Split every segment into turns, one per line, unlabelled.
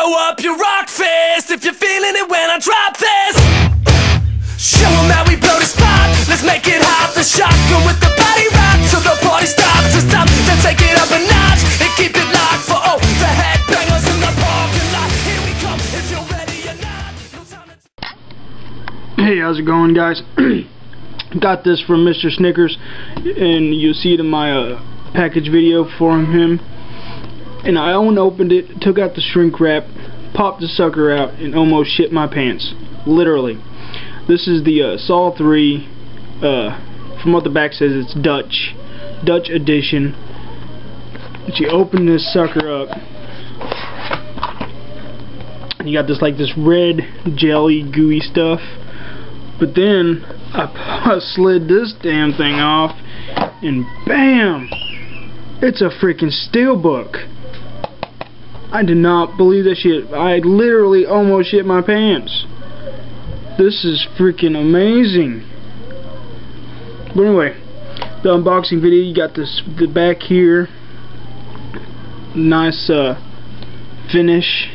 Show up your rock fist if you're feeling it when I drop this. Show 'em how we blow the spot. Let's make it hot. The shotgun with the body rock the party stops. To take it up a notch and keep it locked for oh the headbangers in the parking lot. Here we come if you're ready or not. No
Hey, how's it going, guys? Got this from Mr. Snickers, and you'll see it in my uh, package video from him. And I opened it, took out the shrink wrap, popped the sucker out, and almost shit my pants. Literally. This is the uh, Saw 3, uh, from what the back says, it's Dutch. Dutch edition. And you open this sucker up, and you got this like this red jelly gooey stuff. But then I, I slid this damn thing off, and bam! It's a freaking steelbook. I did not believe that shit. I literally almost shit my pants. This is freaking amazing. But anyway, the unboxing video. You got this the back here. Nice uh, finish.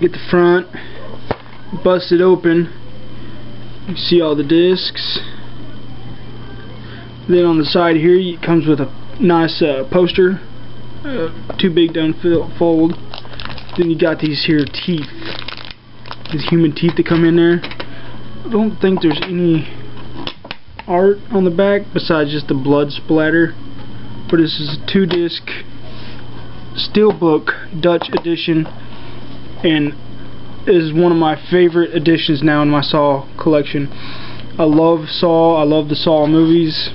Get the front bust it open you see all the discs then on the side here it comes with a nice uh, poster uh, too big to unfold then you got these here teeth. These human teeth that come in there. I don't think there's any art on the back besides just the blood splatter. But this is a two disc steelbook Dutch edition and is one of my favorite editions now in my Saw collection. I love Saw, I love the Saw movies.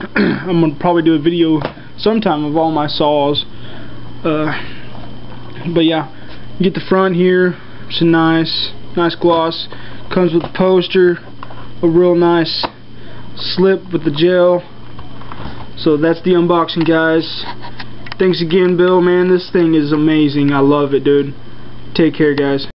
I'm to probably do a video sometime of all my Saws. Uh, but yeah, get the front here, it's a nice, nice gloss. Comes with the poster, a real nice slip with the gel. So that's the unboxing guys. Thanks again Bill, man, this thing is amazing. I love it, dude. Take care, guys.